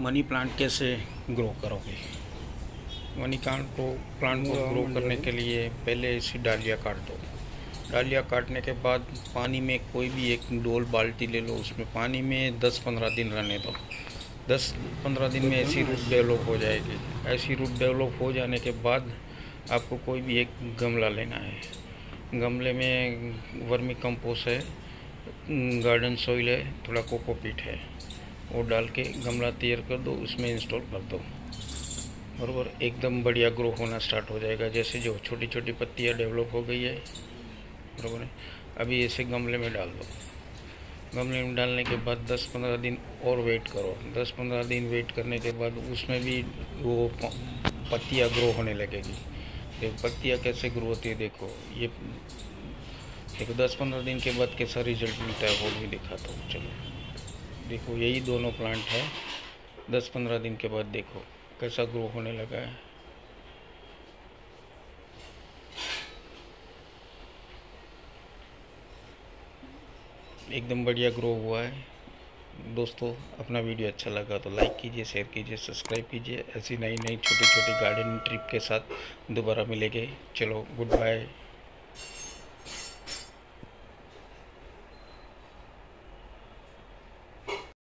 Money plant कैसे grow करोगे? Money plant को प्लांट को ग्रो करने के लिए पहले इसी डालिया काट दो। डालिया काटने के बाद पानी में कोई भी एक डोल बाल्टी ले लो उसमें पानी में 10-15 दिन रहने दो। 10-15 दिन में ऐसी रूट डेवलप हो जाएगी। ऐसी रूट डेवलप हो जाने के बाद आपको कोई भी एक गमला लेना है। गमले में वर्मी कंपोस्ट है गार्डन सॉइल है थोड़ा कोकोपीट है। वो डाल के गमला तैयार कर दो, उसमें इंस्टॉल कर दो। बरबर, एकदम बढ़िया ग्रो होना स्टार्ट हो जाएगा, जैसे जो छोटी छोटी पत्तियाँ डेवलप हो गई है। बरबर है? अभी ऐसे गमले में डाल दो। गमले में डालने के बाद 10-15 दिन और वेट करो। 10-15 दिन वेट करने के बाद उसमें भी वो पत्तियाँ ग्रो होने लगेगी। देखो पत्तियाँ कैसे ग्रो होती है देखो। ये देखो दस पंद्रह दिन के बाद कैसा रिज़ल्ट मिलता है वो भी दिखाता हूँ। चलो। देखो, यही दोनों प्लांट है। दस पंद्रह दिन के बाद देखो, कैसा ग्रो होने लगा है। एकदम बढ़िया ग्रो हुआ है। दोस्तों, अपना वीडियो अच्छा लगा तो लाइक कीजिए शेयर कीजिए सब्सक्राइब कीजिए। ऐसी नई नई छोटी छोटी गार्डन ट्रिप के साथ दोबारा मिलेंगे। चलो गुड बाय